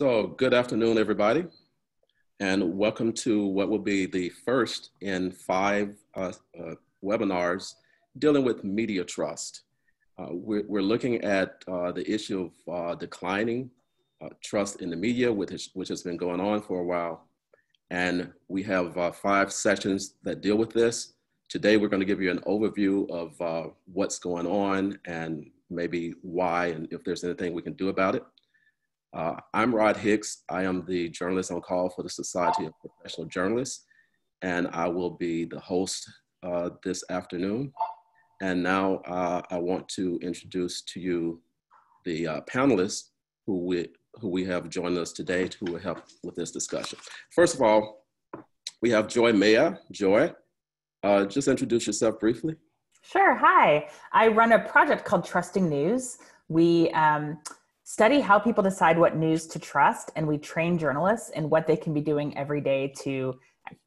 So, good afternoon, everybody, and welcome to what will be the first in five uh, uh, webinars dealing with media trust. Uh, we're, we're, looking at uh, the issue of uh, declining uh, trust in the media, which, which has been going on for a while. And we have five sessions that deal with this. Today, we're going to give you an overview of what's going on and maybe why and if there's anything we can do about it. Uh, I'm Rod Hicks. I am the journalist on call for the Society of Professional Journalists, and I will be the host uh, this afternoon. And now uh, I want to introduce to you the uh, panelists who we, who we have joined us today who will help with this discussion. First of all, we have Joy Mayer. Joy, uh, just introduce yourself briefly. Sure. Hi. I run a project called Trusting News. We um, study how people decide what news to trust, and we train journalists in what they can be doing every day to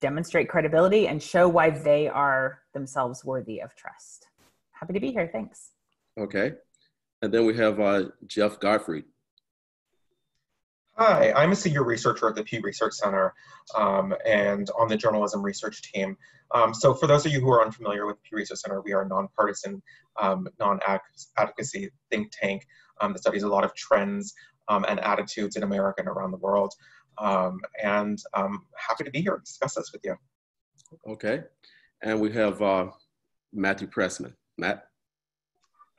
demonstrate credibility and show why they are themselves worthy of trust. Happy to be here. Thanks. Okay. And then we have uh, Jeff Gottfried. Hi, I'm a senior researcher at the Pew Research Center um, and on the journalism research team. Um, so for those of you who are unfamiliar with Pew Research Center, we are a nonpartisan, um, non-advocacy think tank um, that studies a lot of trends um, and attitudes in America and around the world. Um, and I'm happy to be here to discuss this with you. Okay. And we have uh, Matthew Pressman. Matt?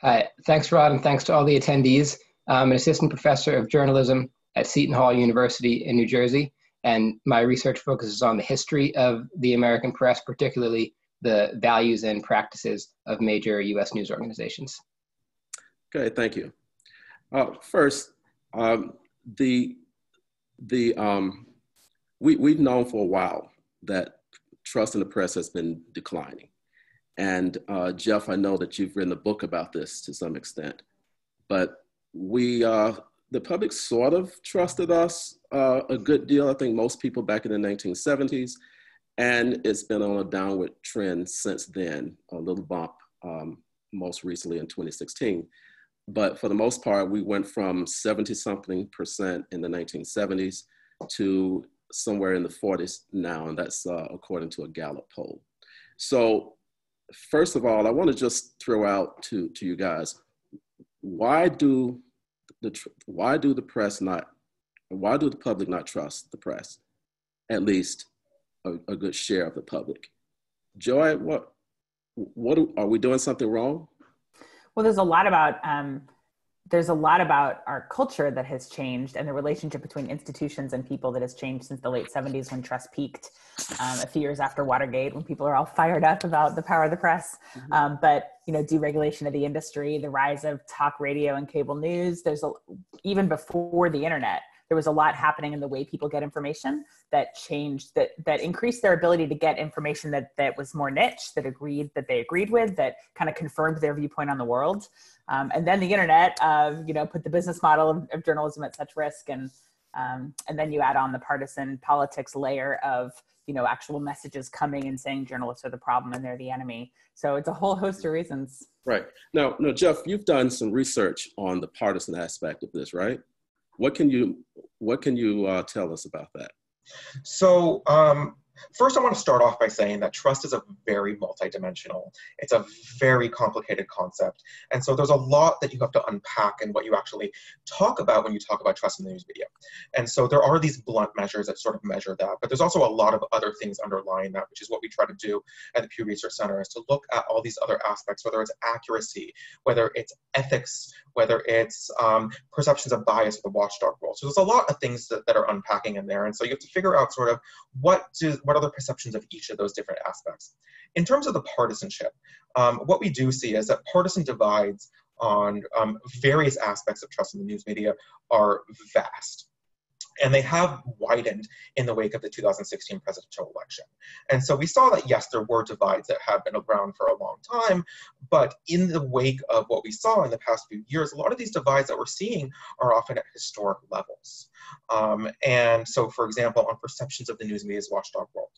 Hi, thanks, Rod, and thanks to all the attendees. I'm an assistant professor of journalism at Seton Hall University in New Jersey, and my research focuses on the history of the American press, particularly the values and practices of major US news organizations. Okay, thank you. Uh, first, um, the the um, we we've known for a while that trust in the press has been declining, and uh, Jeff, I know that you've written a book about this to some extent, but we uh, the public sort of trusted us uh, a good deal. I think most people back in the 1970s, and it's been on a downward trend since then. A little bump um, most recently in 2016 but for the most part, we went from 70 something percent in the 1970s to somewhere in the 40s now, and that's uh, according to a Gallup poll. So, first of all, I want to just throw out to, to you guys why do the why do the press not why do the public not trust the press? At least a, a good share of the public. Joy what what are we doing something wrong? Well, there's a lot about um, there's a lot about our culture that has changed and the relationship between institutions and people that has changed since the late 70s when trust peaked um, a few years after watergate when people are all fired up about the power of the press mm-hmm. um, but you know deregulation of the industry the rise of talk radio and cable news there's a, even before the internet there was a lot happening in the way people get information that changed that that increased their ability to get information that that was more niche that agreed that they agreed with that kind of confirmed their viewpoint on the world. Um, and then the internet uh, you know put the business model of, of journalism at such risk and um, and then you add on the partisan politics layer of you know actual messages coming and saying journalists are the problem and they're the enemy. So it's a whole host of reasons. Right. Now no jeff you've done some research on the partisan aspect of this right what can you what can you uh, tell us about that? So um, First, I want to start off by saying that trust is a very multidimensional. It's a very complicated concept. And so there's a lot that you have to unpack in what you actually talk about when you talk about trust in the news media. And so there are these blunt measures that sort of measure that, but there's also a lot of other things underlying that, which is what we try to do at the Pew Research Center is to look at all these other aspects, whether it's accuracy, whether it's ethics, whether it's um, perceptions of bias or the watchdog role. So there's a lot of things that, that are unpacking in there. And so you have to figure out sort of what does what are the perceptions of each of those different aspects. In terms of the partisanship, um, what we do see is that partisan divides on um, various aspects of trust in the news media are vast and they have widened in the wake of the 2016 presidential election. And so we saw that, yes, there were divides that have been around for a long time, but in the wake of what we saw in the past few years, a lot of these divides that we're seeing are often at historic levels. Um, and so, for example, on perceptions of the news media's watchdog role,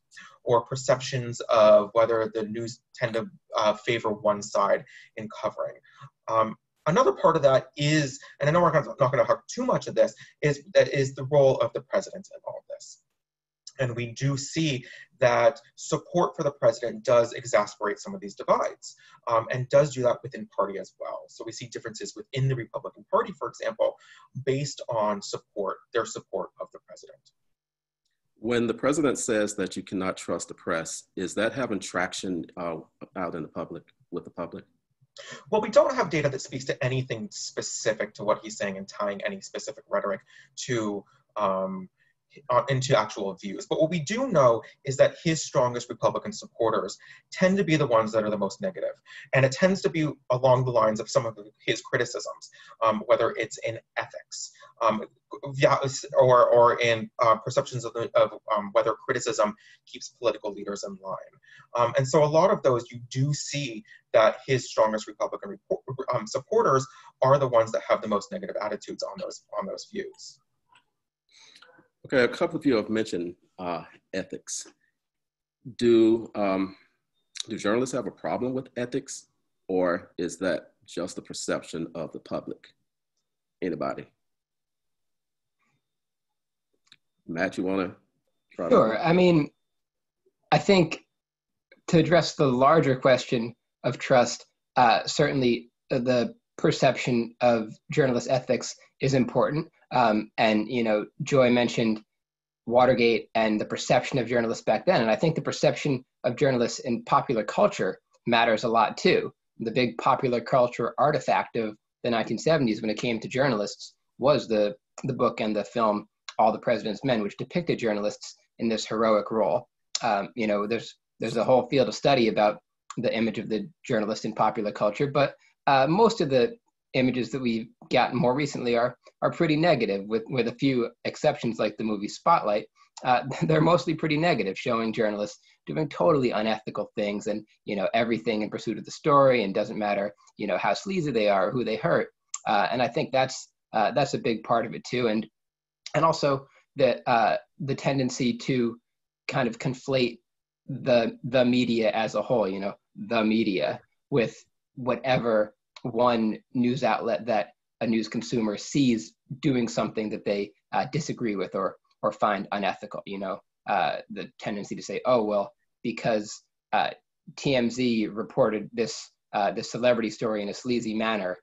or perceptions of whether the news tend to uh, favor one side in covering. Um, Another part of that is, and I know we're not going to talk too much of this, is that is the role of the president in all of this. And we do see that support for the president does exasperate some of these divides um, and does do that within party as well. So we see differences within the Republican Party, for example, based on support, their support of the president. When the president says that you cannot trust the press, is that having traction uh, out in the public, with the public? Well, we don't have data that speaks to anything specific to what he's saying and tying any specific rhetoric to um, into actual views. But what we do know is that his strongest Republican supporters tend to be the ones that are the most negative. And it tends to be along the lines of some of his criticisms, um, whether it's in ethics um, or, or in uh, perceptions of, the, of um, whether criticism keeps political leaders in line. Um, and so a lot of those you do see that his strongest Republican report, um, supporters are the ones that have the most negative attitudes on those, on those views. Okay, a couple of you have mentioned uh, ethics. Do um, do journalists have a problem with ethics, or is that just the perception of the public? Anybody? Matt, you want to try? Sure. To- I mean, I think to address the larger question of trust, uh, certainly the perception of journalist ethics is important. Um, and you know, Joy mentioned Watergate and the perception of journalists back then, and I think the perception of journalists in popular culture matters a lot too. The big popular culture artifact of the 1970s, when it came to journalists, was the the book and the film All the President's Men, which depicted journalists in this heroic role. Um, you know, there's there's a whole field of study about the image of the journalist in popular culture, but uh, most of the images that we've gotten more recently are are pretty negative, with with a few exceptions like the movie Spotlight. Uh, they're mostly pretty negative, showing journalists doing totally unethical things and you know everything in pursuit of the story, and doesn't matter you know how sleazy they are, or who they hurt. Uh, and I think that's uh, that's a big part of it too, and and also the uh, the tendency to kind of conflate the the media as a whole, you know, the media with whatever one news outlet that a news consumer sees doing something that they uh, disagree with or or find unethical. You know, uh, the tendency to say, "Oh well, because uh, TMZ reported this uh, this celebrity story in a sleazy manner,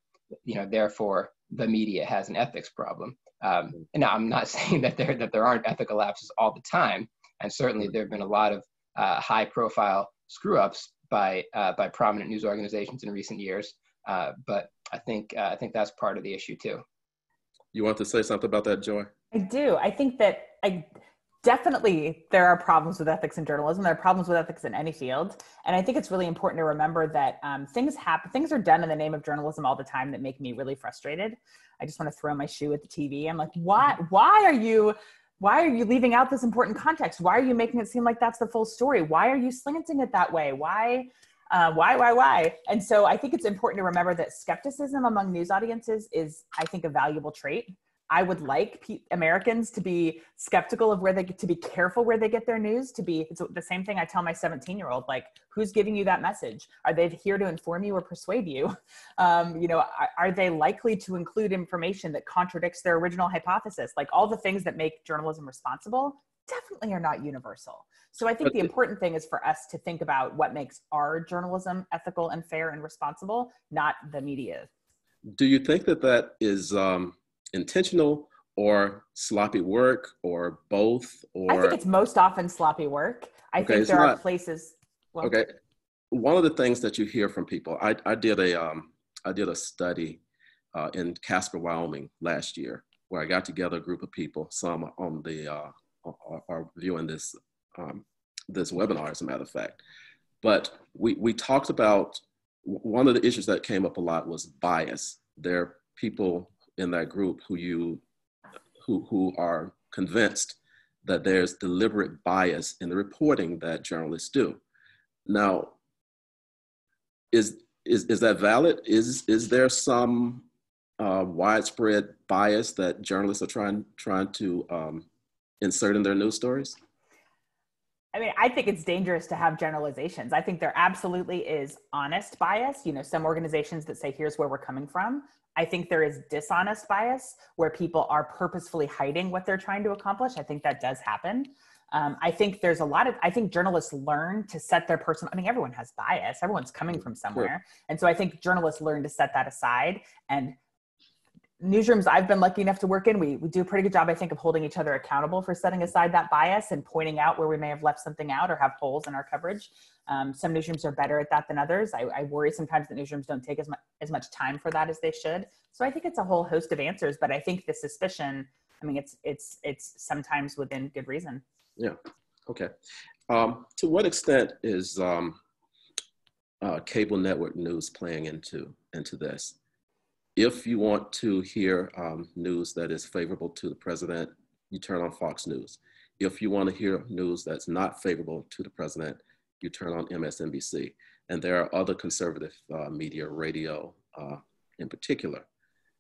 you know, therefore the media has an ethics problem." Um, and now I'm not saying that there that there aren't ethical lapses all the time, and certainly there have been a lot of uh, high profile screw ups by uh, by prominent news organizations in recent years. Uh, but I think uh, I think that's part of the issue too. You want to say something about that, Joy? I do. I think that I definitely there are problems with ethics in journalism. There are problems with ethics in any field, and I think it's really important to remember that um, things happen. Things are done in the name of journalism all the time that make me really frustrated. I just want to throw my shoe at the TV. I'm like, why? Why are you? Why are you leaving out this important context? Why are you making it seem like that's the full story? Why are you slanting it that way? Why? Uh, why, why, why? And so I think it's important to remember that skepticism among news audiences is, I think, a valuable trait. I would like Americans to be skeptical of where they get to be careful where they get their news. To be, it's the same thing I tell my 17 year old, like, who's giving you that message? Are they here to inform you or persuade you? Um, you know, are, are they likely to include information that contradicts their original hypothesis? Like all the things that make journalism responsible definitely are not universal. So I think the important thing is for us to think about what makes our journalism ethical and fair and responsible, not the media. Do you think that that is um, intentional or sloppy work or both? Or I think it's most often sloppy work. I okay, think there are places. Well, okay, one of the things that you hear from people, I, I did a um, I did a study uh, in Casper, Wyoming last year, where I got together a group of people, some on the uh, are, viewing this um, this webinar, as a matter of fact. But we, we talked about one of the issues that came up a lot was bias. There are people in that group who you who, who are convinced that there's deliberate bias in the reporting that journalists do. Now, is is is that valid? Is is there some uh, widespread bias that journalists are trying trying to um, insert in their news stories? I mean, I think it's dangerous to have generalizations. I think there absolutely is honest bias. You know, some organizations that say, here's where we're coming from. I think there is dishonest bias where people are purposefully hiding what they're trying to accomplish. I think that does happen. Um, I think there's a lot of, I think journalists learn to set their personal, I mean, everyone has bias, everyone's coming from somewhere. And so I think journalists learn to set that aside and newsrooms I've been lucky enough to work in, we, we do a pretty good job, I think, of holding each other accountable for setting aside that bias and pointing out where we may have left something out or have holes in our coverage. Um, some newsrooms are better at that than others. I, I, worry sometimes that newsrooms don't take as much as much time for that as they should. So I think it's a whole host of answers, but I think the suspicion, I mean, it's it's it's sometimes within good reason. Yeah. Okay. Um, to what extent is um, uh, cable network news playing into into this? If you want to hear um, news that is favorable to the president, you turn on Fox News. If you want to hear news that's not favorable to the president, you turn on MSNBC. And there are other conservative uh, media, radio uh, in particular.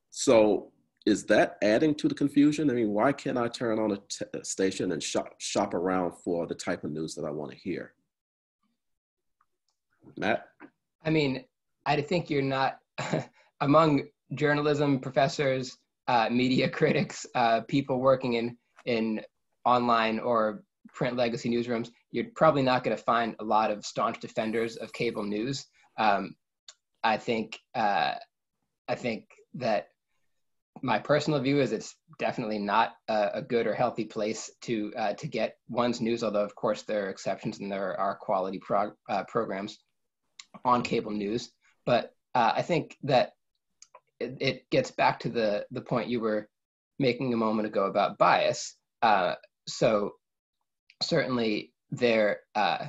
So is that adding to the confusion? I mean, why can't I turn on a, station and shop, shop around for the type of news that I want to hear? Matt? I mean, I think you're not among journalism professors, uh, media critics, uh, people working in in online or print legacy newsrooms, you're probably not going to find a lot of staunch defenders of cable news. Um, I think uh, I think that my personal view is it's definitely not a, a good or healthy place to uh, to get one's news. Although of course there are exceptions and there are quality prog- uh, programs on cable news. But uh, I think that it, it, gets back to the the point you were making a moment ago about bias. Uh, so certainly there uh,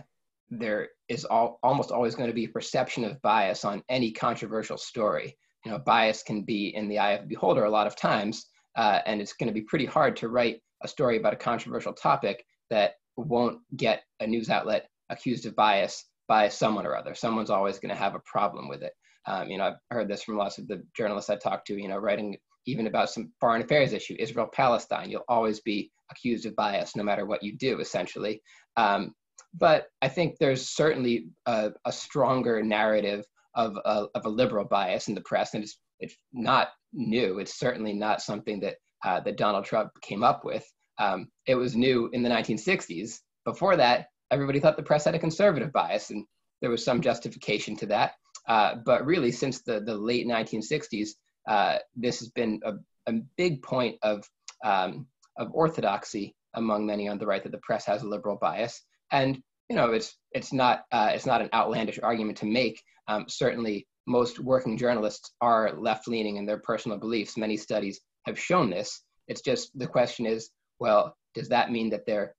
there is all, almost always going to be a perception of bias on any controversial story. You know, bias can be in the eye of the beholder a lot of times, uh, and it's going to be pretty hard to write a story about a controversial topic that won't get a news outlet accused of bias by someone or other. Someone's always going to have a problem with it. Um, you know, I've heard this from lots of the journalists I talked to, you know, writing even about some foreign affairs issue, Israel Palestine, you'll always be accused of bias no matter what you do, essentially. Um, but I think there's certainly a, a stronger narrative of a, of a liberal bias in the press, and it's, it's not new. It's certainly not something that, uh, that Donald Trump came up with. Um, it was new in the 1960s. Before that, everybody thought the press had a conservative bias, and there was some justification to that. Uh, but really, since the, the late 1960s, uh, this has been a, a big point of, um, of orthodoxy among many on the right that the press has a liberal bias. And you know, it's it's not uh, it's not an outlandish argument to make. Um, certainly, most working journalists are left leaning in their personal beliefs. Many studies have shown this. It's just the question is, well, does that mean that they're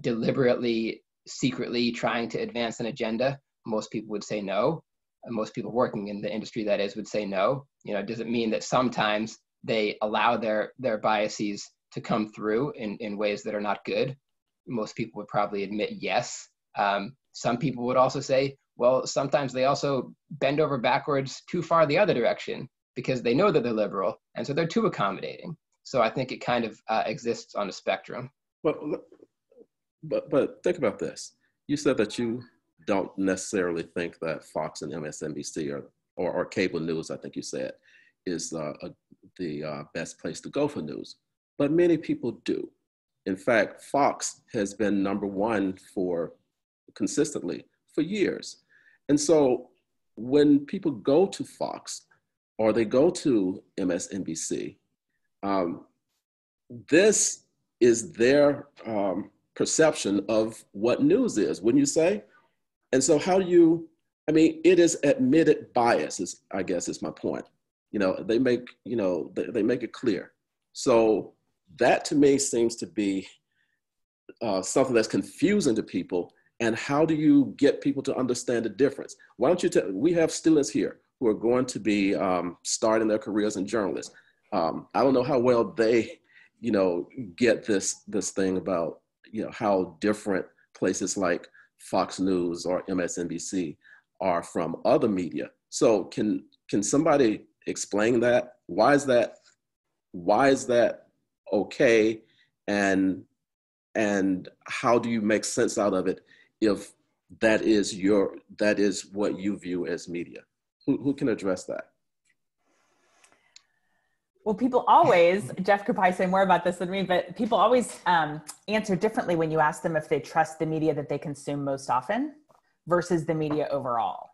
deliberately, secretly trying to advance an agenda? Most people would say no most people working in the industry that is would say no. You know does it mean that sometimes they allow their their biases to come through in, in ways that are not good? Most people would probably admit yes. Um, some people would also say well sometimes they also bend over backwards too far the other direction because they know that they're liberal and so they're too accommodating. So i think it kind of uh, exists on a spectrum. But but but think about this. You said that you don't necessarily think that Fox and MSNBC or, or, or cable news, I think you said, is uh, a, the uh, best place to go for news. But many people do. In fact, Fox has been number one for consistently for years. And so when people go to Fox or they go to MSNBC, um, this is their um, perception of what news is, wouldn't you say? And so how do you, I mean, it is admitted bias, is, I guess is my point. You know, they make, you know, they, they make it clear. So that to me seems to be uh, something that's confusing to people. And how do you get people to understand the difference? Why don't you tell, we have students here who are going to be um, starting their careers in journalists. Um, I don't know how well they, you know, get this, this thing about, you know, how different places like Fox News or MSNBC are from other media. So can can somebody explain that? Why is that? Why is that okay? And and how do you make sense out of it if that is your that is what you view as media who, who can address that well, people always, Jeff could probably say more about this than me, but people always um, answer differently when you ask them if they trust the media that they consume most often versus the media overall.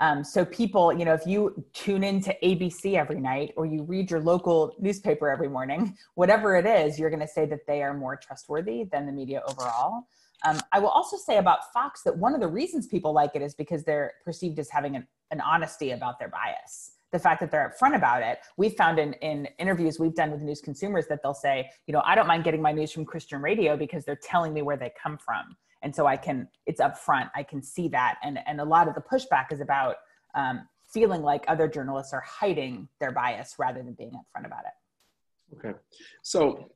Um, so people, you know, if you tune into ABC every night or you read your local newspaper every morning, whatever it is, you're going to say that they are more trustworthy than the media overall. Um, I will also say about Fox that one of the reasons people like it is because they're perceived as having an, an honesty about their bias the fact that they're upfront about it. We've found in, in interviews we've done with news consumers that they'll say, you know, I don't mind getting my news from Christian radio because they're telling me where they come from. And so I can, it's upfront, I can see that. And, and a lot of the pushback is about um, feeling like other journalists are hiding their bias rather than being upfront about it. Okay. So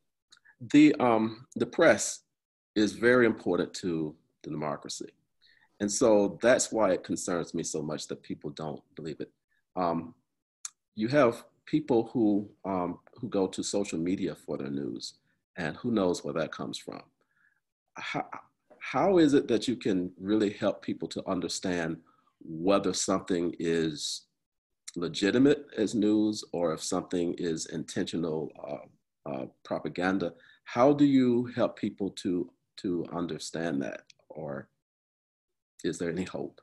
the, um, the press is very important to the democracy. And so that's why it concerns me so much that people don't believe it. Um, you have people who um, who go to social media for their news, and who knows where that comes from. How, how is it that you can really help people to understand whether something is legitimate as news or if something is intentional uh, uh, propaganda? How do you help people to to understand that, or is there any hope?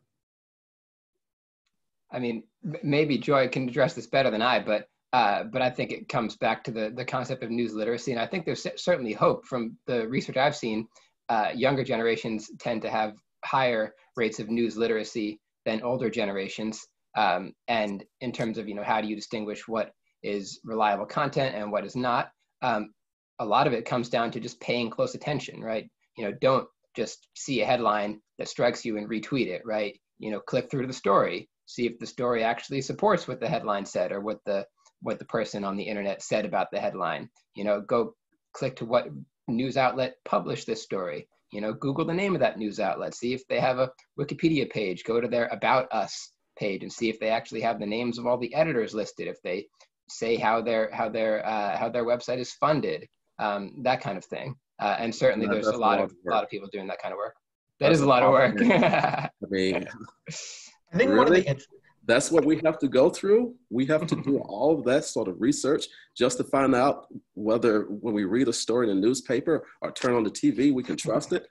I mean, maybe Joy can address this better than I, but uh, but I think it comes back to the the concept of news literacy, and I think there's certainly hope from the research I've seen. Uh, younger generations tend to have higher rates of news literacy than older generations, um, and in terms of you know how do you distinguish what is reliable content and what is not, um, a lot of it comes down to just paying close attention, right? You know, don't just see a headline that strikes you and retweet it, right? You know, click through to the story see if the story actually supports what the headline said or what the what the person on the internet said about the headline. You know go click to what news outlet published this story. You know google the name of that news outlet. See if they have a wikipedia page. Go to their about us page and see if they actually have the names of all the editors listed if they say how their how their uh, how their website is funded um, that kind of thing. Uh, and certainly there's a lot of a lot of people doing that kind of work. That that's is a lot of work. I mean I think really? one of the that's what we have to go through. We have to do all of that sort of research just to find out whether when we read a story in a newspaper or turn on the TV, we can trust it.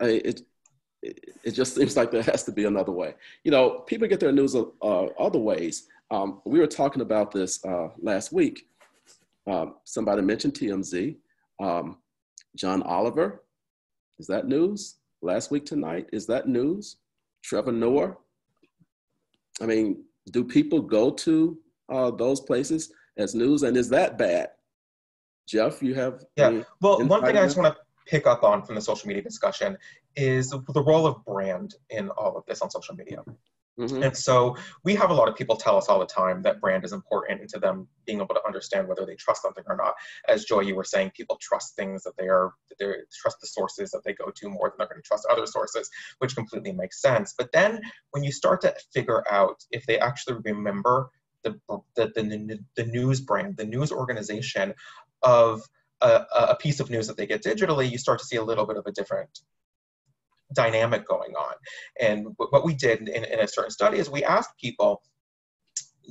I, it, it just seems like there has to be another way. You know, people get their news uh, other ways. Um, we were talking about this uh, last week. Um, somebody mentioned TMZ. Um, John Oliver, is that news? Last week tonight, is that news? Trevor Noah, I mean, do people go to uh, those places as news, and is that bad? Jeff, you have yeah. Well, one thing I just want to pick up on from the social media discussion is the role of brand in all of this on social media. Mm-hmm. And so we have a lot of people tell us all the time that brand is important into them being able to understand whether they trust something or not. As Joy, you were saying, people trust things that they are, that they trust the sources that they go to more than they're going to trust other sources, which completely makes sense. But then when you start to figure out if they actually remember the, the, the, the news brand, the news organization of a, a piece of news that they get digitally, you start to see a little bit of a different dynamic going on. And what we did in, in a certain study is we asked people,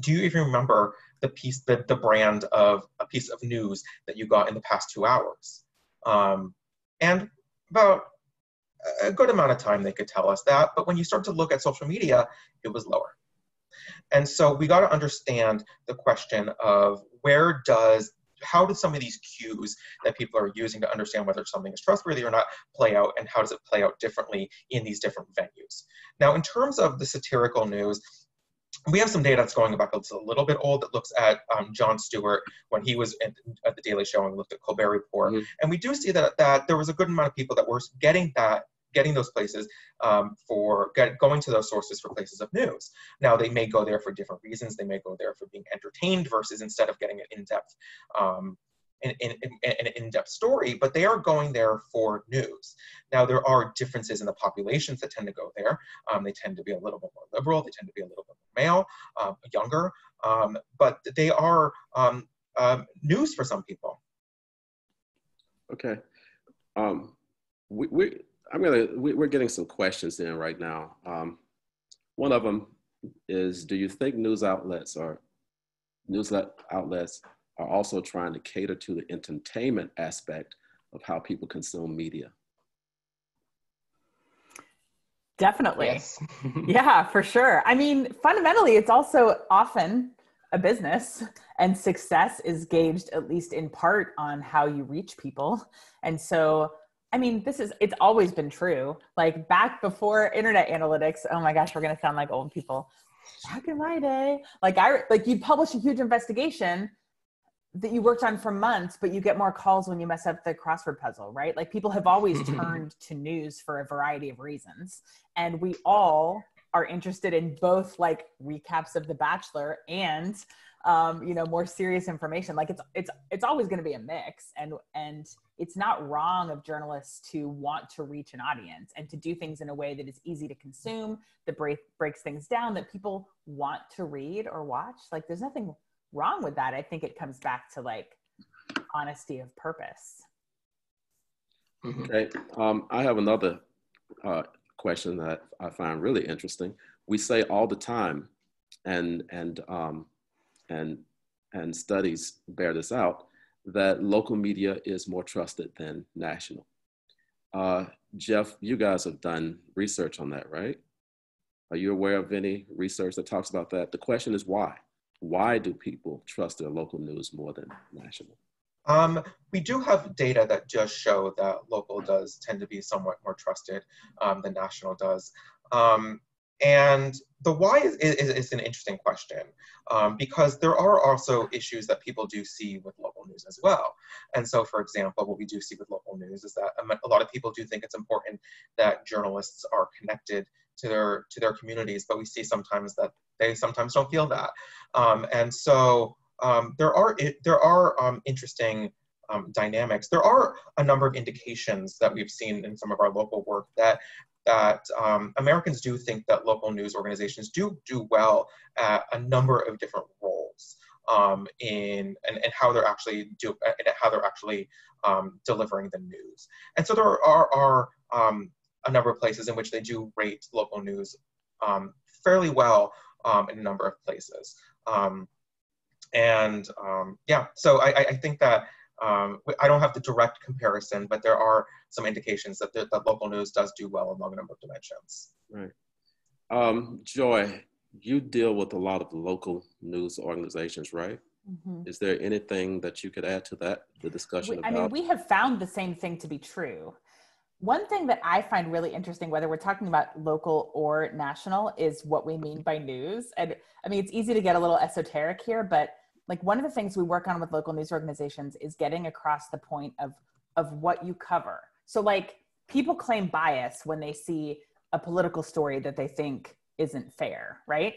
do you even remember the piece, the, the brand of a piece of news that you got in the past two hours? Um, and about a good amount of time they could tell us that. But when you start to look at social media, it was lower. And so we got to understand the question of where does how do some of these cues that people are using to understand whether something is trustworthy or not play out, and how does it play out differently in these different venues? Now, in terms of the satirical news, we have some data that's going back it's a little bit old that looks at um, Jon Stewart when he was at, at, the Daily Show and looked at Colbert Report, mm-hmm. and we do see that that there was a good amount of people that were getting that getting those places um, for get, going to those sources for places of news. Now, they may go there for different reasons. They may go there for being entertained versus instead of getting an in-depth um, an, in-depth story, but they are going there for news. Now, there are differences in the populations that tend to go there. Um, they tend to be a little bit more liberal. They tend to be a little bit more male, um, younger, um, but they are um, um, news for some people. Okay. Um, we, we, I'm gonna, we, are getting some questions in right now. Um, one of them is, do you think news outlets or news outlets are also trying to cater to the entertainment aspect of how people consume media? Definitely. Yes. yeah, for sure. I mean, fundamentally, it's also often a business, and success is gauged, at least in part, on how you reach people. And so, I mean, this is, it's always been true. Like back before internet analytics, oh my gosh, we're going to sound like old people. Back in my day, like I, like you'd publish a huge investigation that you worked on for months, but you get more calls when you mess up the crossword puzzle, right? Like people have always turned to news for a variety of reasons. And we all are interested in both like recaps of The Bachelor and um, you know, more serious information. Like it's it's it's always gonna be a mix and and it's not wrong of journalists to want to reach an audience and to do things in a way that is easy to consume, that break, breaks things down, that people want to read or watch. Like there's nothing wrong with that. I think it comes back to like honesty of purpose. Mm-hmm. Okay. Um, I have another uh, question that I find really interesting. We say all the time, and and um, and and studies bear this out, that local media is more trusted than national. Uh, Jeff, you guys have done research on that, right? Are you aware of any research that talks about that? The question is why? why do people trust their local news more than national? Um, we do have data that just show that local does tend to be somewhat more trusted um, than national does. Um, and the why is, is, is an interesting question um, because there are also issues that people do see with local news as well. And so, for example, what we do see with local news is that a lot of people do think it's important that journalists are connected to their to their communities, but we see sometimes that they sometimes don't feel that. Um, and so um, there are there are um, interesting um, dynamics. There are a number of indications that we've seen in some of our local work that that um, Americans do think that local news organizations do do well at a number of different roles um, in and, and how they're actually do and how they're actually um, delivering the news. And so there are, are um, a number of places in which they do rate local news um, fairly well um, in a number of places. Um, and yeah, so I, I think that um, I don't have the direct comparison, but there are some indications that, the, that local news does do well along a number of dimensions. Right. Um, Joy, you deal with a lot of local news organizations, right? Mm-hmm. Is there anything that you could add to that, the discussion we, about? I mean, we have found the same thing to be true. One thing that I find really interesting, whether we're talking about local or national, is what we mean by news. And I mean, it's easy to get a little esoteric here, but like one of the things we work on with local news organizations is getting across the point of of what you cover. So like people claim bias when they see a political story that they think isn't fair right?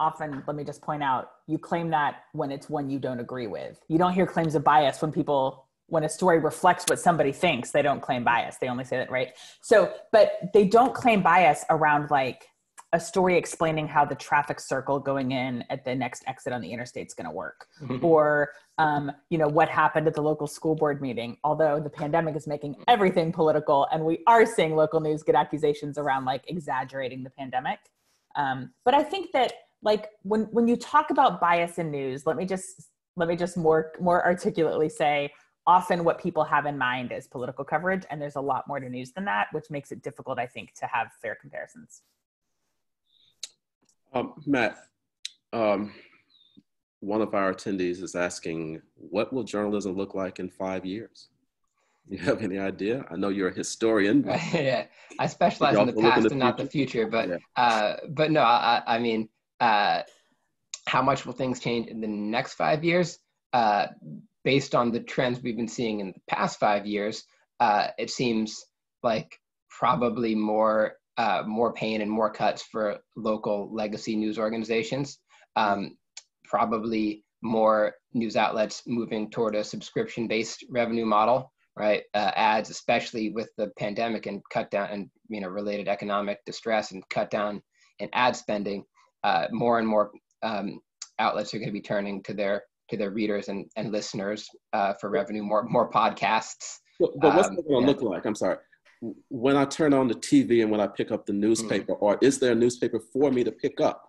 Often let me just point out you claim that when it's one you don't agree with. You don't hear claims of bias when people when a story reflects what somebody thinks they don't claim bias. They only say that right? So but they don't claim bias around like a story explaining how the traffic circle going in at the next exit on the interstate is going to work. Mm-hmm. or um, you know what happened at the local school board meeting. Although the pandemic is making everything political and we are seeing local news get accusations around like exaggerating the pandemic. Um, but i think that like when when you talk about bias in news let me just let me just more more articulately say often what people have in mind is political coverage and there's a lot more to news than that which makes it difficult i think to have fair comparisons um, Matt, um, one of our attendees is asking, what will journalism look like in five years? You have any idea? I know you're a historian. yeah, I specialize in the past in the and not the future, but yeah. uh, but no, I, I mean, uh, how much will things change in the next five years? Uh, based on the trends we've been seeing in the past five years, uh, it seems like probably more uh, more pain and more cuts for local legacy news organizations. Um, probably more news outlets moving toward a subscription-based revenue model, right? Uh, ads, especially with the pandemic and cut down and you know related economic distress and cut down in ad spending. Uh, more and more um, outlets are going to be turning to their to their readers and, and listeners uh, for revenue. More more podcasts, But, but what's um, it going to yeah. look like? I'm sorry. When I turn on the TV and when I pick up the newspaper, mm. or is there a newspaper for me to pick up?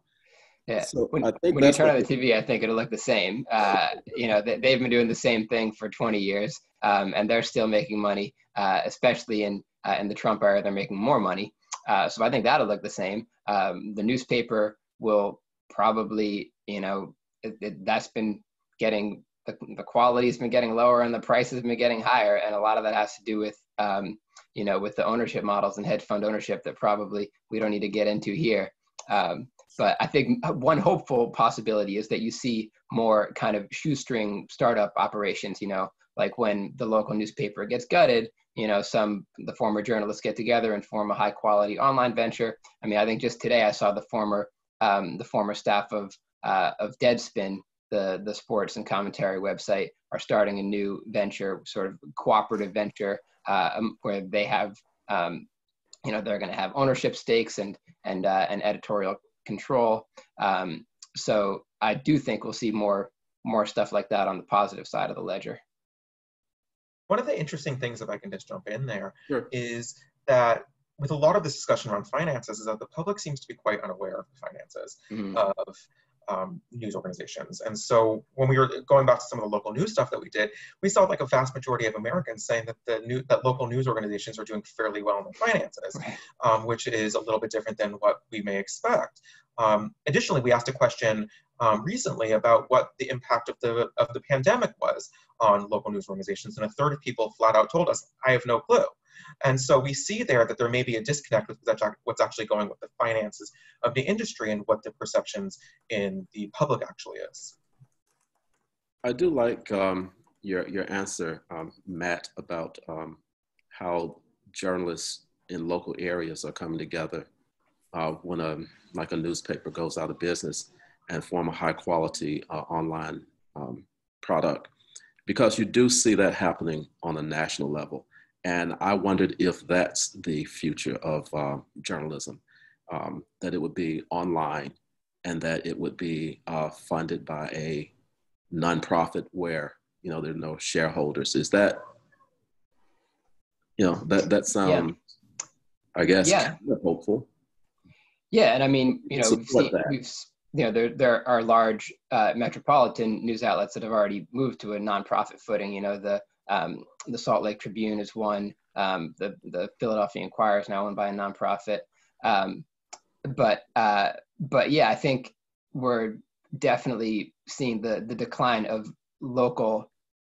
Yeah. So when, I think when you turn on the TV, I think it'll look the same. Uh, you know, they, have been doing the same thing for 20 years, um, and they're still making money, uh, especially in uh, in the Trump era. They're making more money. Uh, so I think that'll look the same. Um, the newspaper will probably, you know, it, it, that's been getting the, the quality's been getting lower and the price has been getting higher, and a lot of that has to do with, um, you know, with the ownership models and hedge fund ownership that probably we don't need to get into here. Um, but I think one hopeful possibility is that you see more kind of shoestring startup operations. You know, like when the local newspaper gets gutted, you know, some the former journalists get together and form a high quality online venture. I mean, I think just today I saw the former um, the former staff of uh, of Deadspin, the the sports and commentary website, are starting a new venture, sort of cooperative venture, uh, um, where they have, um, you know, they're going to have ownership stakes and and uh, and editorial control. Um, so I do think we'll see more more stuff like that on the positive side of the ledger. One of the interesting things, if I can just jump in there, sure. is that with a lot of this discussion around finances is that the public seems to be quite unaware of the finances mm-hmm. of um, news organizations. And so when we were going back to some of the local news stuff that we did, we saw like a vast majority of Americans saying that the new that local news organizations are doing fairly well in their finances, right. um, which is a little bit different than what we may expect. Um, additionally, we asked a question um, recently about what the impact of the of the pandemic was on local news organizations, and a third of people flat out told us, "I have no clue." And so we see there that there may be a disconnect with what's actually going with the finances of the industry and what the perceptions in the public actually is. I do like um, your, your answer, um, Matt, about um, how journalists in local areas are coming together uh, when a, like a newspaper goes out of business and form a high quality uh, online um, product because you do see that happening on a national level. And I wondered if that's the future of uh, journalism, um, that it would be online and that it would be uh, funded by a nonprofit where, you know, there are no shareholders. Is that, you know, that, that sounds, yeah. I guess, yeah. Kind of hopeful. Yeah. And I mean, you know, we've, seen, we've, you know, there, there are large uh, metropolitan news outlets that have already moved to a nonprofit footing. You know, the um, the Salt Lake Tribune is one. Um, the the Philadelphia Inquirer is now owned by a nonprofit. Um, but uh, but yeah, I think we're definitely seeing the the decline of local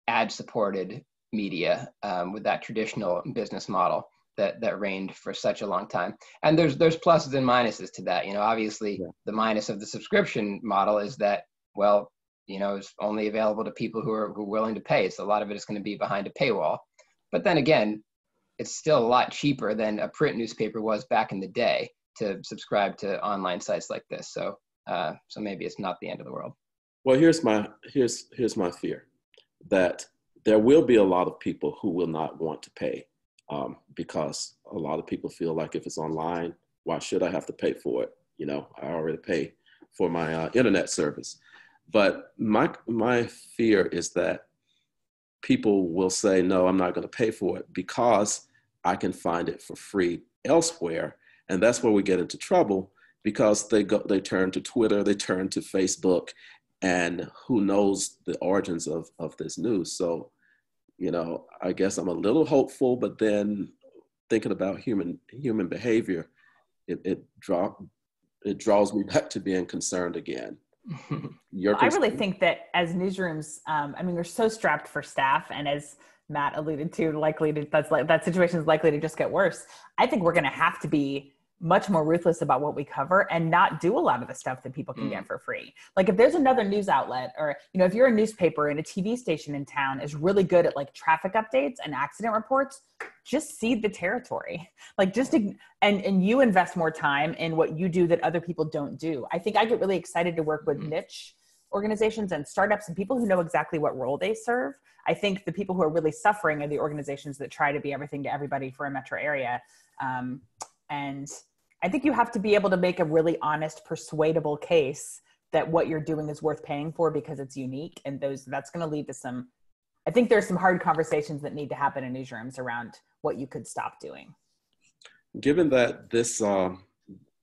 ad supported media um, with that traditional business model that that reigned for such a long time. And there's there's pluses and minuses to that. You know, obviously yeah. the minus of the subscription model is that well, you know, is only available to people who are, who are willing to pay. So a lot of it is going to be behind a paywall. But then again, it's still a lot cheaper than a print newspaper was back in the day to subscribe to online sites like this. So, uh, so maybe it's not the end of the world. Well, here's my here's here's my fear that there will be a lot of people who will not want to pay um, because a lot of people feel like if it's online, why should I have to pay for it? You know, I already pay for my uh, internet service. But my my fear is that people will say, no, I'm not going to pay for it because I can find it for free elsewhere. And that's where we get into trouble because they go they turn to Twitter, they turn to Facebook, and who knows the origins of, of this news. So, you know, I guess I'm a little hopeful, but then thinking about human human behavior, it, it draw it draws me back to being concerned again. Your I really think that as newsrooms, um, I mean, we're so strapped for staff, and as Matt alluded to, likely to, that's like that situation is likely to just get worse. I think we're going to have to be much more ruthless about what we cover and not do a lot of the stuff that people can mm. get for free. Like if there's another news outlet or you know if you're a newspaper and a TV station in town is really good at like traffic updates and accident reports, just cede the territory. Like just and and you invest more time in what you do that other people don't do. I think I get really excited to work with mm. niche organizations and startups and people who know exactly what role they serve. I think the people who are really suffering are the organizations that try to be everything to everybody for a metro area. Um, and I think you have to be able to make a really honest, persuadable case that what you're doing is worth paying for because it's unique, and those that's going to lead to some I think there's some hard conversations that need to happen in newsrooms around what you could stop doing. Given that this uh,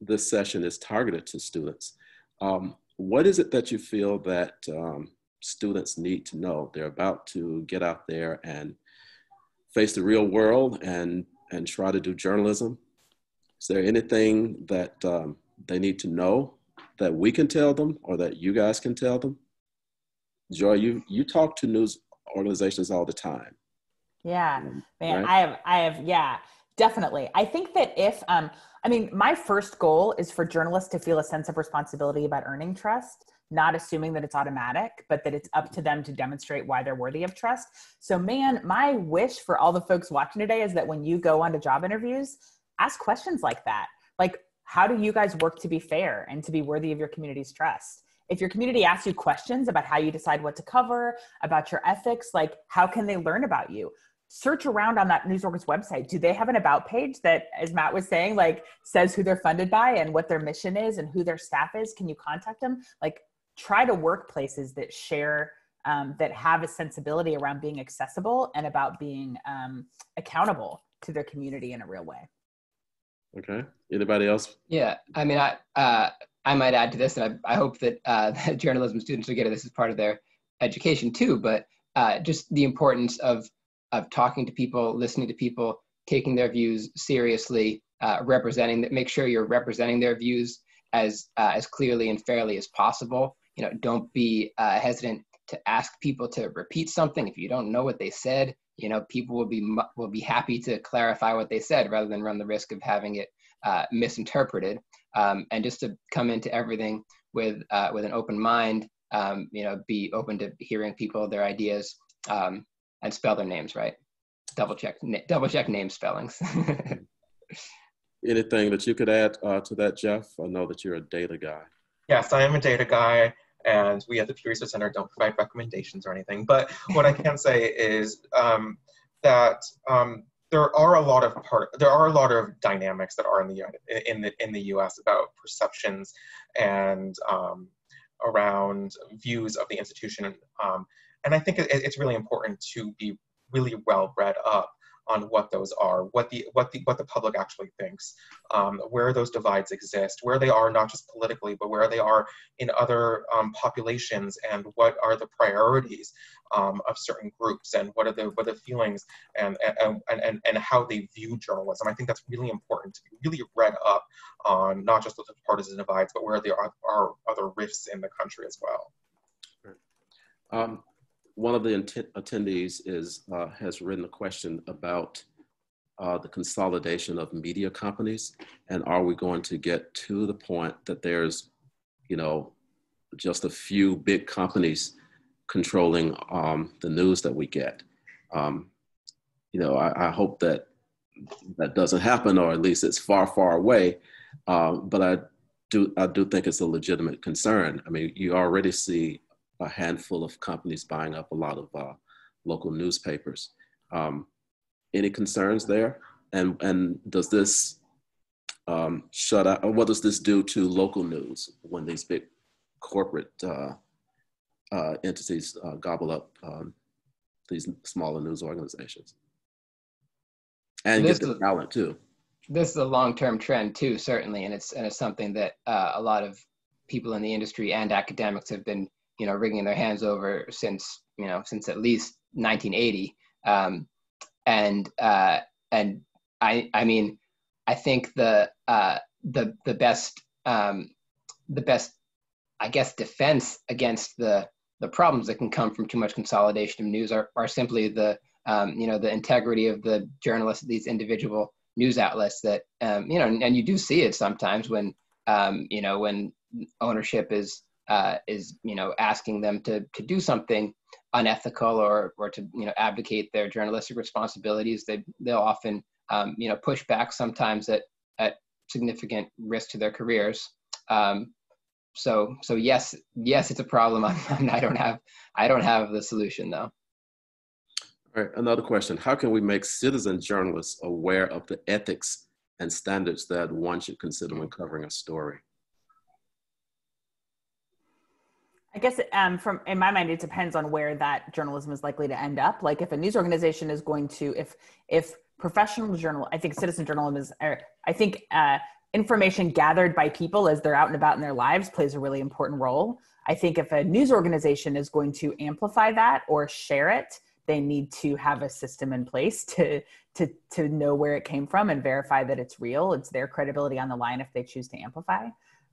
this session is targeted to students, um, what is it that you feel that um, students need to know? They're about to get out there and face the real world and and try to do journalism. Is there anything that um, they need to know that we can tell them or that you guys can tell them? Joy, you you talk to news organizations all the time. Yeah, man, right? I have I have yeah, definitely. I think that if um I mean, my first goal is for journalists to feel a sense of responsibility about earning trust, not assuming that it's automatic, but that it's up to them to demonstrate why they're worthy of trust. So, man, my wish for all the folks watching today is that when you go onto job interviews, ask questions like that. Like, how do you guys work to be fair and to be worthy of your community's trust? If your community asks you questions about how you decide what to cover, about your ethics, like how can they learn about you? Search around on that news organization's website. Do they have an about page that, as Matt was saying, like says who they're funded by and what their mission is and who their staff is? Can you contact them? Like, try to work places that share um, that have a sensibility around being accessible and about being um, accountable to their community in a real way. Okay. Anybody else? Yeah. I mean, I uh, I might add to this, and I, I hope that, uh, that journalism students will get this as part of their education too. But uh, just the importance of of talking to people, listening to people, taking their views seriously, uh, representing that. Make sure you're representing their views as uh, as clearly and fairly as possible. You know, don't be uh, hesitant to ask people to repeat something if you don't know what they said. You know, people will be will be happy to clarify what they said rather than run the risk of having it uh, misinterpreted, um, and just to come into everything with uh, with an open mind. Um, you know, be open to hearing people, their ideas, um, and spell their names right. Double check, na- double check name spellings. Anything that you could add uh, to that, Jeff? I know that you're a data guy. Yes, I am a data guy, and we at the Pew Research Center don't provide recommendations or anything. But what I can say is um, that um, there are a lot of part there are a lot of dynamics that are in the in the in the U.S. about perceptions and um, around views of the institution, um, and I think it, it's really important to be really well read up on what those are, what the what the what the public actually thinks, um, where those divides exist, where they are not just politically, but where they are in other um, populations, and what are the priorities um, of certain groups, and what are the what are the feelings, and and, and and how they view journalism. I think that's really important to be really read up on not just those partisan divides, but where there are, are other rifts in the country as well. Um, one of the attendees is, uh, has written a question about uh, the consolidation of media companies and are we going to get to the point that there's, you know, just a few big companies controlling um, the news that we get. Um, you know, I, I, hope that that doesn't happen, or at least it's far, far away. Uh, but I do, I do think it's a legitimate concern. I mean, you already see a handful of companies buying up a lot of uh, local newspapers. Um, any concerns there? And and does this um, shut out? Or what does this do to local news when these big corporate uh, uh, entities uh, gobble up um, these smaller news organizations and this get the talent too? This is a long-term trend too, certainly, and it's and it's something that uh, a lot of people in the industry and academics have been you know wringing their hands over since you know since at least 1980 um, and uh, and I I mean I think the uh, the the best um, the best I guess defense against the the problems that can come from too much consolidation of news are, are simply the um, you know the integrity of the journalists these individual news outlets that um, you know and you do see it sometimes when um, you know when ownership is uh, is you know asking them to to do something unethical or or to you know abdicate their journalistic responsibilities they they'll often um, you know push back sometimes at at significant risk to their careers. Um, so so yes yes it's a problem. I'm, i don't have i don't have the solution though. All right another question. How can we make citizen journalists aware of the ethics and standards that one should consider when covering a story I guess um, from in my mind, it depends on where that journalism is likely to end up. Like if a news organization is going to, if if professional journal, I think citizen journalism is, I think uh, information gathered by people as they're out and about in their lives plays a really important role. I think if a news organization is going to amplify that or share it, they need to have a system in place to to to know where it came from and verify that it's real. It's their credibility on the line if they choose to amplify.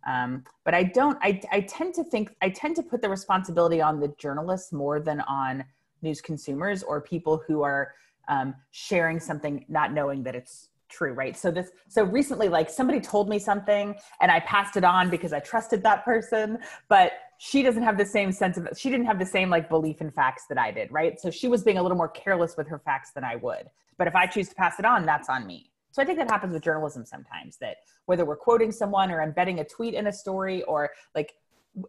Um, but I don't. I I tend to think I tend to put the responsibility on the journalists more than on news consumers or people who are um, sharing something not knowing that it's true right? So this so recently like somebody told me something and i passed it on because i trusted that person but she doesn't have the same sense of she didn't have the same like belief in facts that i did right? So she was being a little more careless with her facts than i would. But if i choose to pass it on that's on me so i think that happens with journalism sometimes that whether we're quoting someone or embedding a tweet in a story or like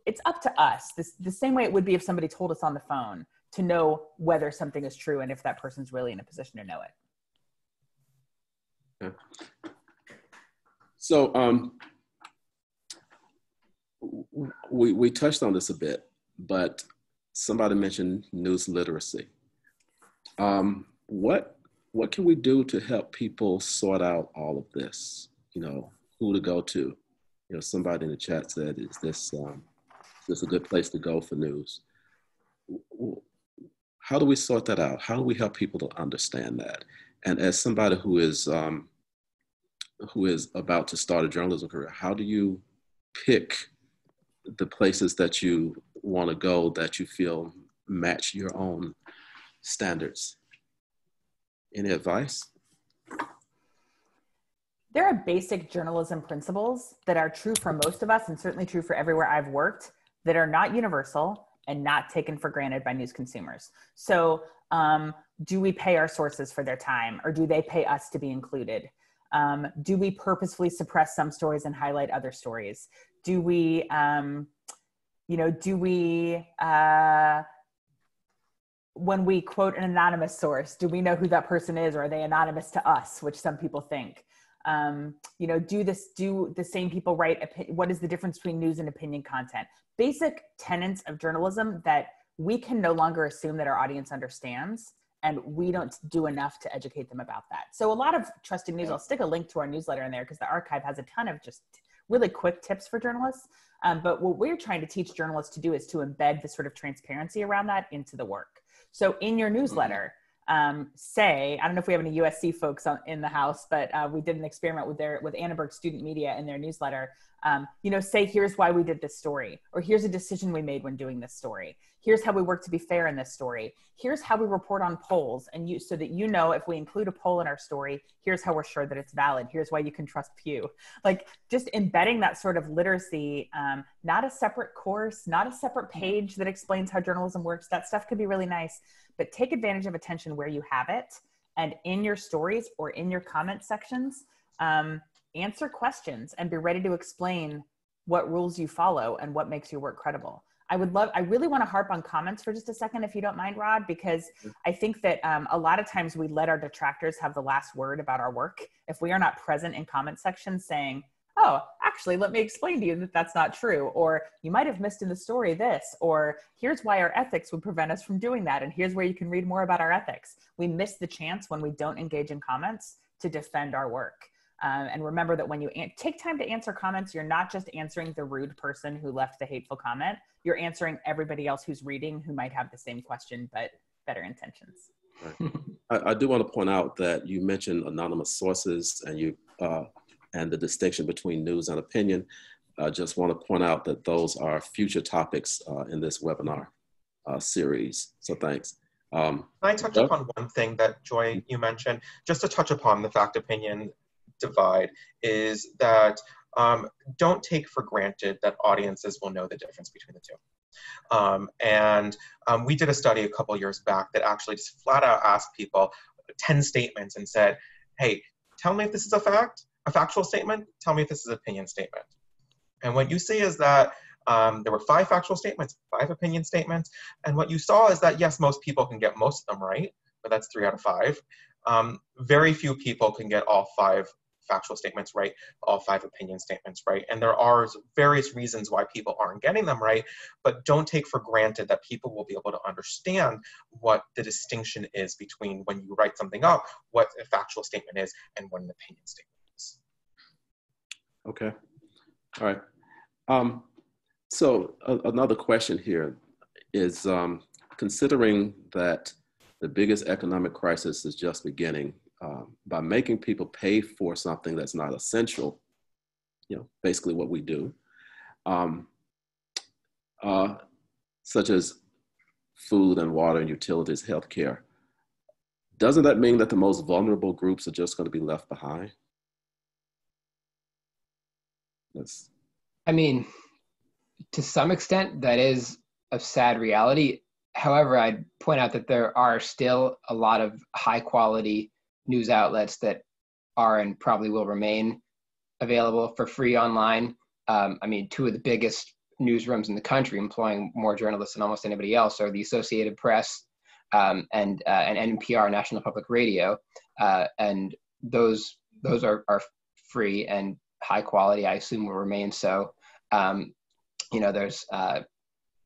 it's up to us this the same way it would be if somebody told us on the phone to know whether something is true and if that person's really in a position to know it. So um, we, we touched on this a bit, but somebody mentioned news literacy. Um, what, what can we do to help people sort out all of this? You know, who to go to? You know, somebody in the chat said, is this, um, is this a good place to go for news? How do we sort that out? How do we help people to understand that? And as somebody who is um, who is about to start a journalism career, how do you pick the places that you want to go that you feel match your own standards? Any advice? There are basic journalism principles that are true for most of us and certainly true for everywhere I've worked that are not universal and not taken for granted by news consumers. So, um, do we pay our sources for their time or do they pay us to be included? Um, do we purposefully suppress some stories and highlight other stories? Do we, um, you know, do we, uh, when we quote an anonymous source, do we know who that person is or are they anonymous to us, which some people think? Um, you know, do this, do the same people write, what is the difference between news and opinion content? Basic tenets of journalism that we can no longer assume that our audience understands and we don't do enough to educate them about that. So a lot of Trusting News, I'll stick a link to our newsletter in there because the archive has a ton of just really quick tips for journalists. Um, but what we're trying to teach journalists to do is to embed the sort of transparency around that into the work. So in your newsletter, um, say, I don't know if we have any USC folks on, in the house, but uh, we did an experiment with their with Annenberg Student Media in their newsletter. Um, you know, say here's why we did this story, or here's a decision we made when doing this story. Here's how we work to be fair in this story. Here's how we report on polls, and you so that you know if we include a poll in our story, here's how we're sure that it's valid. Here's why you can trust Pew. Like just embedding that sort of literacy, um, not a separate course, not a separate page that explains how journalism works. That stuff could be really nice, but take advantage of attention where you have it, and in your stories or in your comment sections. Um, answer questions and be ready to explain what rules you follow and what makes your work credible. I would love, I really want to harp on comments for just a second, if you don't mind, Rod, because I think that um, a lot of times we let our detractors have the last word about our work. If we are not present in comment sections saying, oh, actually, let me explain to you that that's not true, or you might have missed in the story this, or here's why our ethics would prevent us from doing that, and here's where you can read more about our ethics. We miss the chance when we don't engage in comments to defend our work. Um, and remember that when you an- take time to answer comments, you're not just answering the rude person who left the hateful comment, you're answering everybody else who's reading who might have the same question but better intentions. Right. I, I, do want to point out that you mentioned anonymous sources and you uh, and the distinction between news and opinion. I just want to point out that those are future topics uh, in this webinar uh, series. So thanks. Um, Can I touch upon one thing that Joy you mentioned? Just to touch upon the fact opinion divide is that um, don't take for granted that audiences will know the difference between the two. Um, and um, we did a study a couple years back that actually just flat out asked people 10 statements and said, hey, tell me if this is a fact, a factual statement, tell me if this is an opinion statement. And what you see is that um, there were five factual statements, five opinion statements. And what you saw is that, yes, most people can get most of them right, but that's three out of five. Um, very few people can get all five factual statements right, all five opinion statements right. And there are various reasons why people aren't getting them right, but don't take for granted that people will be able to understand what the distinction is between when you write something up, what a factual statement is, and what an opinion statement. Okay. All right. Um, so another question here is um, considering that the biggest economic crisis is just beginning, uh, by making people pay for something that's not essential, you know, basically what we do, um, uh, such as food and water and utilities, healthcare, doesn't that mean that the most vulnerable groups are just going to be left behind? That's... I mean, to some extent, that is a sad reality. However, I'd point out that there are still a lot of high quality news outlets that are and probably will remain available for free online. Um, I mean, two of the biggest newsrooms in the country, employing more journalists than almost anybody else, are the Associated Press um, and uh, and NPR, National Public Radio, uh, and those those are are free and high quality. I assume will remain so. Um, you know, there's uh,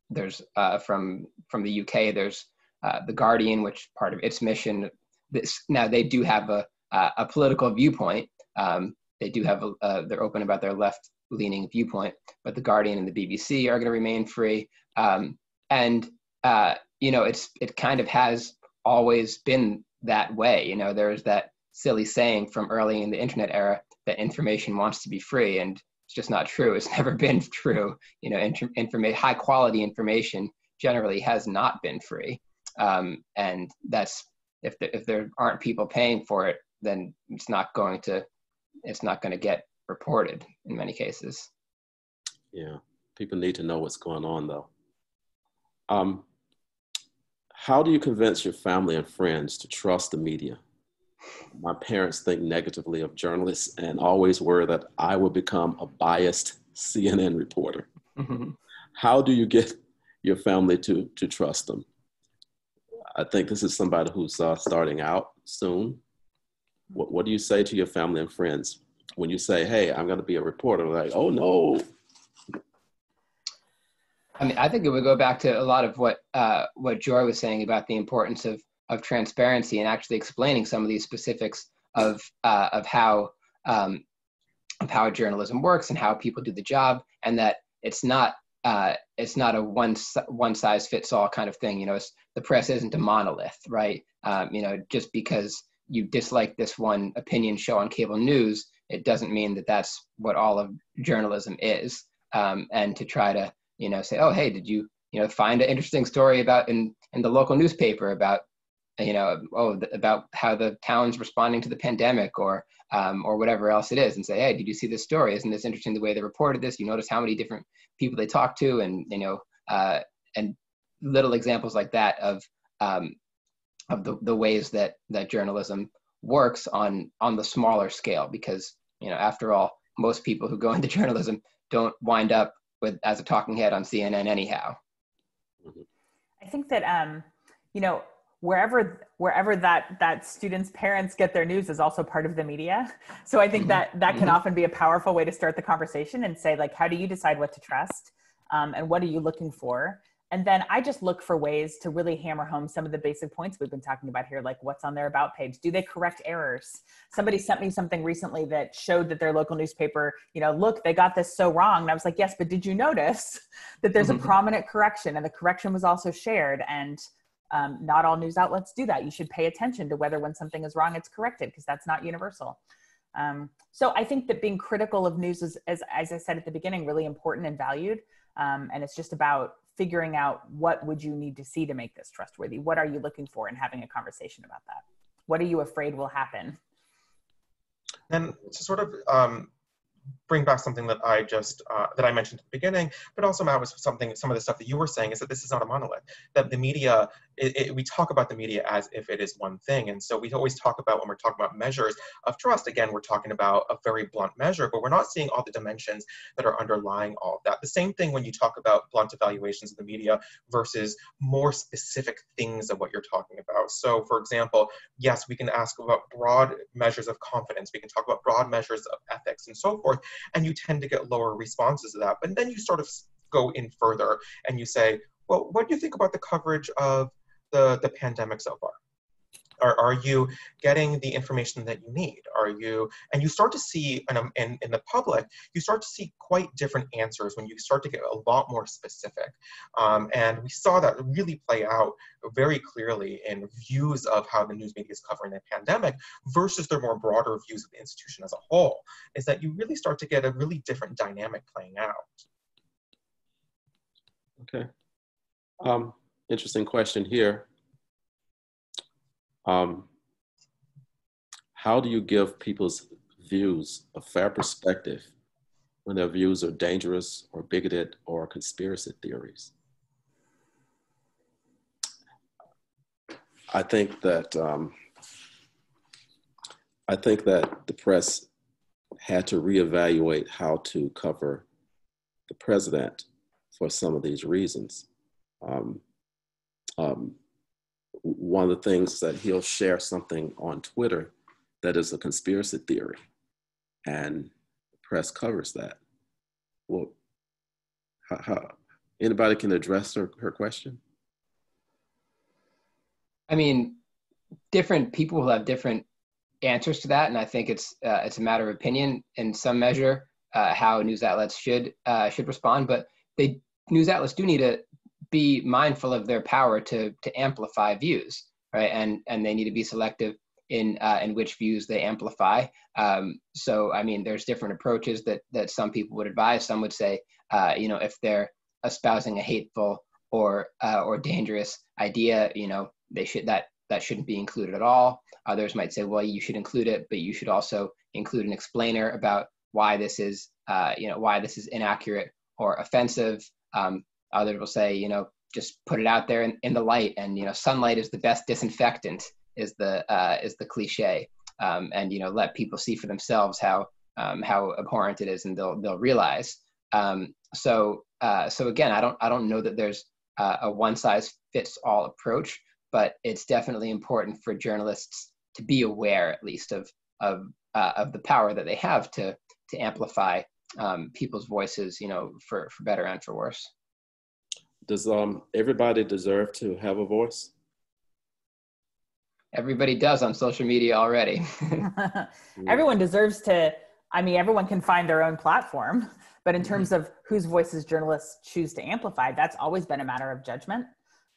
there's uh, from from the UK. There's uh, the Guardian, which part of its mission. This now they do have a a political viewpoint. Um, they do have a, uh, they're open about their left leaning viewpoint, but the Guardian and the BBC are going to remain free. Um, and uh, you know, it's it kind of has always been that way. You know, there's that silly saying from early in the internet era that information wants to be free, and it's just not true. It's never been true. You know, information, high quality information generally has not been free, um, and that's if the, if there aren't people paying for it, then it's not going to it's not going to get reported in many cases. Yeah, people need to know what's going on though. Um, how do you convince your family and friends to trust the media? My parents think negatively of journalists and always worry that I will become a biased CNN reporter. Mm-hmm. How do you get your family to, to trust them? I think this is somebody who's uh, starting out soon. What, what do you say to your family and friends when you say, hey, I'm going to be a reporter? Like, oh no. I mean, I think it would go back to a lot of what uh, what Joy was saying about the importance of of transparency and actually explaining some of these specifics of uh, of how um, of how journalism works and how people do the job, and that it's not uh, it's not a one one size fits all kind of thing. You know, the press isn't a monolith, right? Um, you know, just because you dislike this one opinion show on cable news, it doesn't mean that that's what all of journalism is. Um, and to try to you know say, oh, hey, did you you know find an interesting story about in in the local newspaper about you know, oh, about how the town's responding to the pandemic or um, or whatever else it is, and say, hey, did you see this story? Isn't this interesting the way they reported this? You notice how many different people they talked to, and you know, uh, and little examples like that of um, of the, the ways that that journalism works on on the smaller scale, because you know, after all, most people who go into journalism don't wind up with as a talking head on CNN anyhow. I think that um, you know wherever wherever that that students parents get their news is also part of the media. So i think mm-hmm. that that can mm-hmm. often be a powerful way to start the conversation and say like how do you decide what to trust? Um, and what are you looking for? And then i just look for ways to really hammer home some of the basic points we've been talking about here like what's on their about page. Do they correct errors? Somebody sent me something recently that showed that their local newspaper you know look they got this so wrong. And i was like yes but did you notice that there's a mm-hmm. prominent correction and the correction was also shared? And um, not all news outlets do that. You should pay attention to whether when something is wrong, it's corrected because that's not universal. Um, so I think that being critical of news is, as, as I said at the beginning, really important and valued. Um, and it's just about figuring out what would you need to see to make this trustworthy? What are you looking for and having a conversation about that? What are you afraid will happen? And to sort of um, bring back something that I just uh, that I mentioned at the beginning, but also Matt was something some of the stuff that you were saying is that this is not a monolith. That the media it, it, we talk about the media as if it is one thing. And so we always talk about when we're talking about measures of trust, again, we're talking about a very blunt measure, but we're not seeing all the dimensions that are underlying all of that. The same thing when you talk about blunt evaluations of the media versus more specific things of what you're talking about. So, for example, yes, we can ask about broad measures of confidence, we can talk about broad measures of ethics and so forth, and you tend to get lower responses to that. But then you sort of go in further and you say, well, what do you think about the coverage of the, the pandemic so far? Are, you getting the information that you need? Are you, and you start to see in, in, in the public, you start to see quite different answers when you start to get a lot more specific. Um, and we saw that really play out very clearly in views of how the news media is covering the pandemic versus their more broader views of the institution as a whole, is that you really start to get a really different dynamic playing out. Okay. Um, interesting question here. Um, how do you give people's views a fair perspective when their views are dangerous or bigoted or conspiracy theories? I think that um, I think that the press had to reevaluate how to cover the president for some of these reasons. Um, um, one of the things that he'll share something on Twitter that is a conspiracy theory, and the press covers that. Well, how, how anybody can address her, her question? I mean, different people will have different answers to that, and I think it's uh, it's a matter of opinion in some measure uh, how news outlets should uh, should respond. But they news outlets do need to be mindful of their power to to amplify views, right? And and they need to be selective in uh, in which views they amplify. Um, so I mean, there's different approaches that that some people would advise. Some would say, uh, you know, if they're espousing a hateful or uh, or dangerous idea, you know, they should that that shouldn't be included at all. Others might say, well, you should include it, but you should also include an explainer about why this is, uh, you know, why this is inaccurate or offensive. Um, others will say, you know, just put it out there in, in the light, and you know, sunlight is the best disinfectant. Is the uh, is the cliche, um, and you know, let people see for themselves how um, how abhorrent it is, and they'll they'll realize. Um, so uh, so again, I don't I don't know that there's uh, a one size fits all approach, but it's definitely important for journalists to be aware, at least, of of uh, of the power that they have to to amplify um, people's voices, you know, for, for better and for worse. Does um, everybody deserve to have a voice? Everybody does on social media already. everyone deserves to, I mean, everyone can find their own platform, but in terms of whose voices journalists choose to amplify, that's always been a matter of judgment.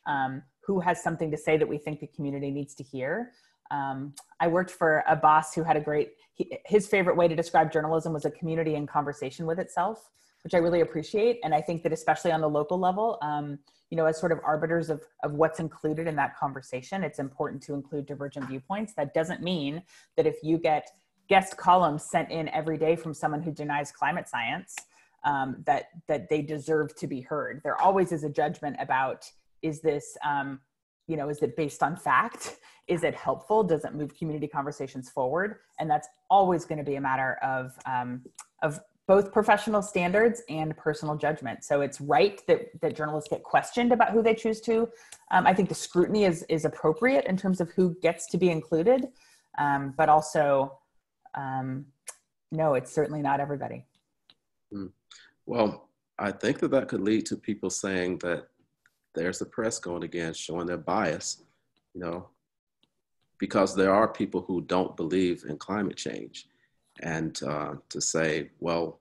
Um, who has something to say that we think the community needs to hear? Um, I worked for a boss who had a great, he, his favorite way to describe journalism was a community in conversation with itself, which I really appreciate. And I think that especially on the local level, um, you know, as sort of arbiters of, of what's included in that conversation, it's important to include divergent viewpoints. That doesn't mean that if you get guest columns sent in every day from someone who denies climate science, um, that that they deserve to be heard. There always is a judgment about is this um, you know is it based on fact is it helpful does it move community conversations forward and that's always going to be a matter of um, of both professional standards and personal judgment so it's right that, that journalists get questioned about who they choose to um, i think the scrutiny is is appropriate in terms of who gets to be included um, but also um, no it's certainly not everybody hmm. well i think that that could lead to people saying that there's the press going again, showing their bias, you know, because there are people who don't believe in climate change. And uh, to say, well,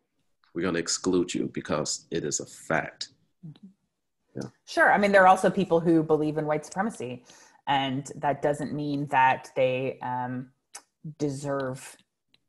we're going to exclude you because it is a fact. Mm-hmm. Yeah. Sure. I mean, there are also people who believe in white supremacy, and that doesn't mean that they um, deserve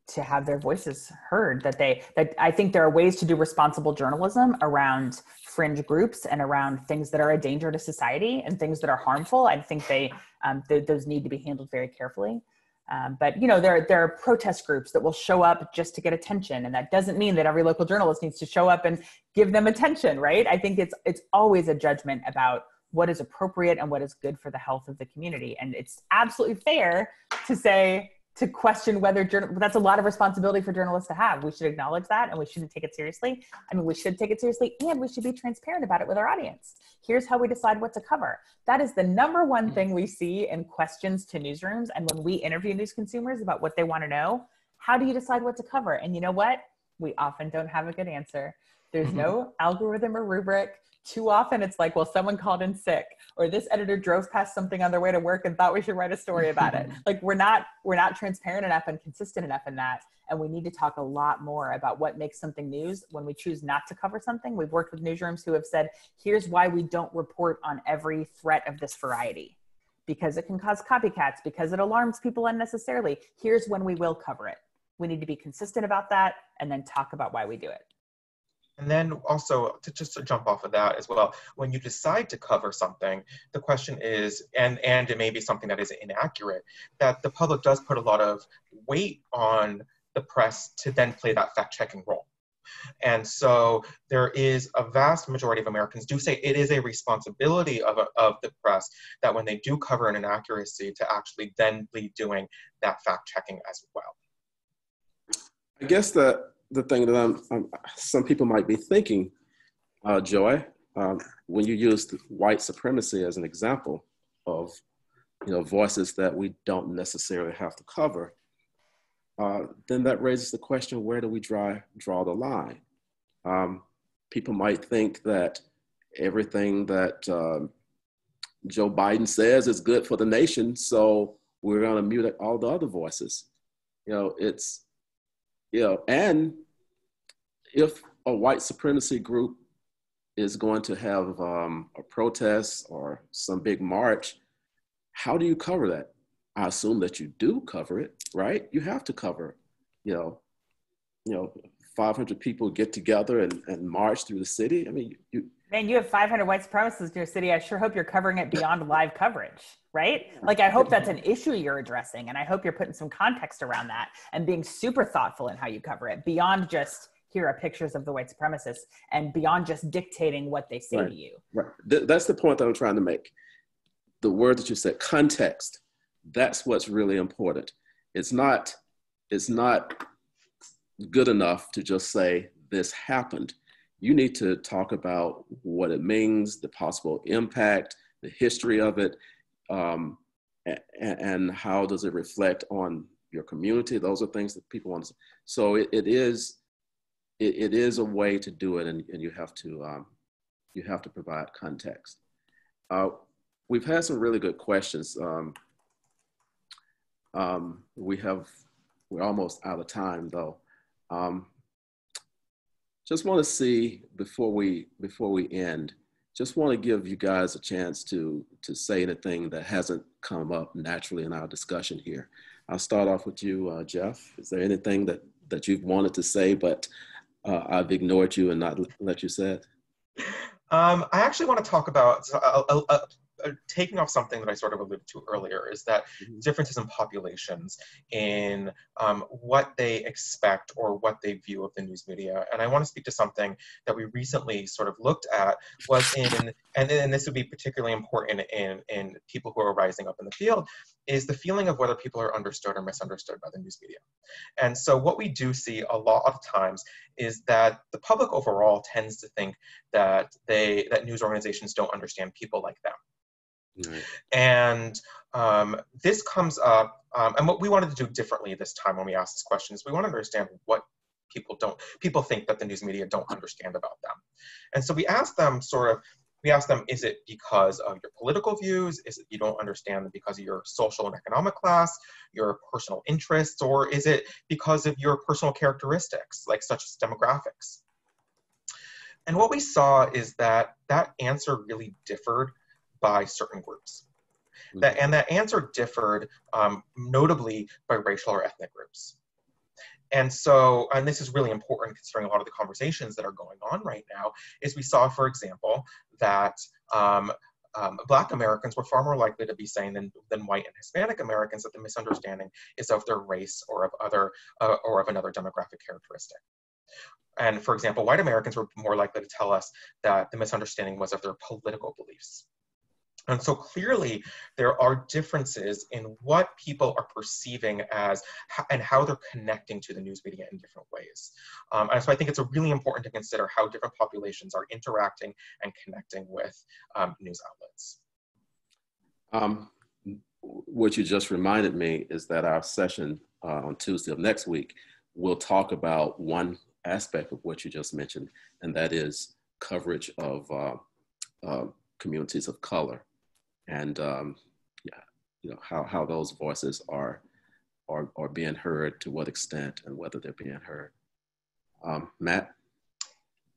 to have their voices heard that they that i think there are ways to do responsible journalism around fringe groups and around things that are a danger to society and things that are harmful i think they um, th- those need to be handled very carefully um, but you know there, there are protest groups that will show up just to get attention and that doesn't mean that every local journalist needs to show up and give them attention right i think it's it's always a judgment about what is appropriate and what is good for the health of the community. And it's absolutely fair to say, to question whether journal that's a lot of responsibility for journalists to have. We should acknowledge that and we shouldn't take it seriously. I mean, we should take it seriously and we should be transparent about it with our audience. Here's how we decide what to cover. That is the number one mm. thing we see in questions to newsrooms and when we interview news consumers about what they want to know. How do you decide what to cover? And you know what? We often don't have a good answer. There's no algorithm or rubric too often it's like well someone called in sick or this editor drove past something on their way to work and thought we should write a story about it. Like we're not we're not transparent enough and consistent enough in that and we need to talk a lot more about what makes something news. When we choose not to cover something we've worked with newsrooms who have said here's why we don't report on every threat of this variety. Because it can cause copycats because it alarms people unnecessarily. Here's when we will cover it. We need to be consistent about that and then talk about why we do it and then also to just to jump off of that as well, when you decide to cover something, the question is, and and it may be something that is inaccurate, that the public does put a lot of weight on the press to then play that fact-checking role. And so there is a vast majority of Americans do say it is a responsibility of, a, of the press that when they do cover an inaccuracy to actually then be doing that fact checking as well. I guess that the thing that I'm, I'm, some people might be thinking, uh, Joy, um, when you used white supremacy as an example of, you know, voices that we don't necessarily have to cover, uh, then that raises the question: Where do we draw draw the line? Um, people might think that everything that um, Joe Biden says is good for the nation, so we're going to mute all the other voices. You know, it's you know, and if a white supremacy group is going to have um, a protest or some big march, how do you cover that? I assume that you do cover it, right? You have to cover, you know, you know, 500 people get together and, and march through the city. I mean, you. Man, you have 500 white supremacists in your city. I sure hope you're covering it beyond live coverage, right? Like, I hope that's an issue you're addressing, and I hope you're putting some context around that and being super thoughtful in how you cover it beyond just here are pictures of the white supremacists and beyond just dictating what they say right. to you. Right. Th- that's the point that I'm trying to make. The word that you said, context, that's what's really important. It's not, it's not good enough to just say this happened. You need to talk about what it means, the possible impact, the history of it, um, and, and, how does it reflect on your community. Those are things that people want to. So it, it is it, it is a way to do it, and, and you have to um, you have to provide context. Uh, we've had some really good questions. Um, um, we have we're almost out of time though. Um, just want to see before we before we end. Just want to give you guys a chance to to say anything that hasn't come up naturally in our discussion here. I'll start off with you, uh, Jeff. Is there anything that that you've wanted to say but uh, I've ignored you and not let you say it? Um, I actually want to talk about a, uh, taking off something that I sort of alluded to earlier is that mm-hmm. differences in populations in um, what they expect or what they view of the news media. And I want to speak to something that we recently sort of looked at was in, and, and this would be particularly important in, in people who are rising up in the field, is the feeling of whether people are understood or misunderstood by the news media. And so what we do see a lot of times is that the public overall tends to think that they that news organizations don't understand people like them. Right. And um, this comes up, um, and what we wanted to do differently this time when we asked this question is we want to understand what people don't, people think that the news media don't understand about them. And so we asked them sort of, we asked them, is it because of your political views? Is it you don't understand because of your social and economic class, your personal interests, or is it because of your personal characteristics, like such as demographics? And what we saw is that that answer really differed by certain groups. Mm-hmm. That, and that answer differed um, notably by racial or ethnic groups. And so, and this is really important considering a lot of the conversations that are going on right now, is we saw, for example, that um, um, Black Americans were far more likely to be saying than, than white and Hispanic Americans that the misunderstanding is of their race or of other uh, or of another demographic characteristic. And for example, white Americans were more likely to tell us that the misunderstanding was of their political beliefs And so clearly, there are differences in what people are perceiving as and how they're connecting to the news media in different ways. Um, and so I think it's really important to consider how different populations are interacting and connecting with um, news outlets. Um, what you just reminded me is that our session uh, on Tuesday of next week will talk about one aspect of what you just mentioned, and that is coverage of uh, uh, communities of color and um, yeah, you know how how those voices are are are being heard, to what extent, and whether they're being heard. Um, Matt.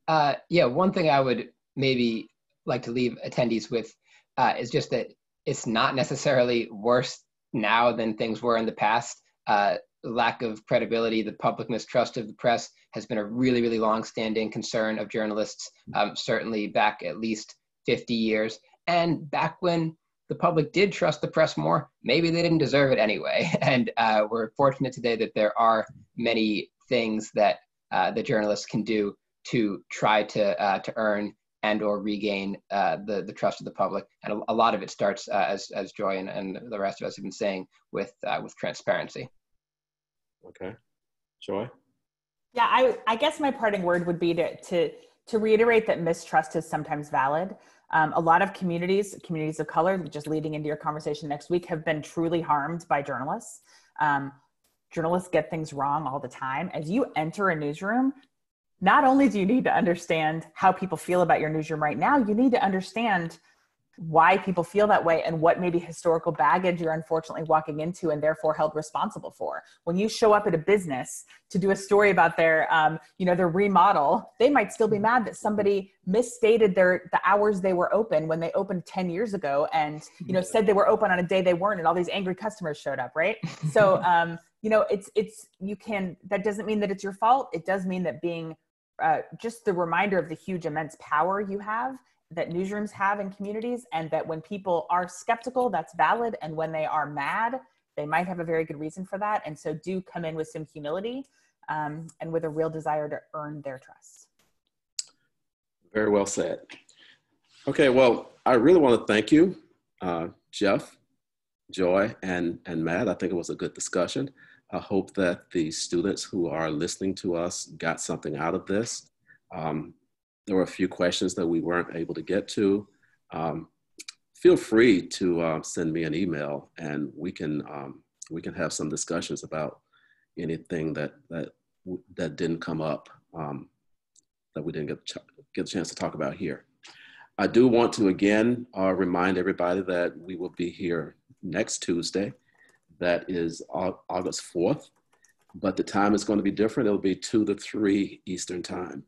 Uh, yeah, one thing I would maybe like to leave attendees with uh, is just that it's not necessarily worse now than things were in the past. Uh, lack of credibility, the public mistrust of the press has been a really, really long-standing concern of journalists, um, certainly back at least 50 years. And back when the public did trust the press more, maybe they didn't deserve it anyway. And uh, we're fortunate today that there are many things that uh, the journalists can do to try to uh, to earn and or regain uh, the the trust of the public. And a, a lot of it starts, uh, as as Joy and, and the rest of us have been saying, with uh, with transparency. Okay, Joy. Yeah, I I guess my parting word would be to to to reiterate that mistrust is sometimes valid. Um, a lot of communities, communities of color, just leading into your conversation next week, have been truly harmed by journalists. Um, journalists get things wrong all the time. As you enter a newsroom, not only do you need to understand how people feel about your newsroom right now, you need to understand why people feel that way and what maybe historical baggage you're unfortunately walking into and therefore held responsible for. When you show up at a business to do a story about their um, you know their remodel they might still be mad that somebody misstated their the hours they were open when they opened 10 years ago and you know said they were open on a day they weren't and all these angry customers showed up right? So um, you know it's it's you can that doesn't mean that it's your fault. It does mean that being uh, just the reminder of the huge immense power you have that newsrooms have in communities and that when people are skeptical that's valid and when they are mad they might have a very good reason for that and so do come in with some humility um, and with a real desire to earn their trust. Very well said. Okay well i really want to thank you uh, jeff joy and and matt. I think it was a good discussion. I hope that the students who are listening to us got something out of this. Um, there were a few questions that we weren't able to get to. Um, feel free to uh, send me an email and we can, um, we can have some discussions about anything that, that, that didn't come up um, that we didn't get, get a chance to talk about here. I do want to again uh, remind everybody that we will be here next Tuesday. That is August 4th, but the time is going to be different. It'll be 2 to 3 Eastern Time.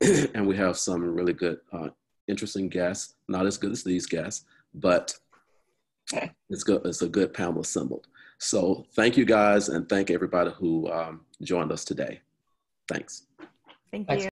and we have some really good, uh, interesting guests. Not as good as these guests, but it's good. It's a good panel assembled. So thank you guys, and thank everybody who um, joined us today. Thanks. Thank you.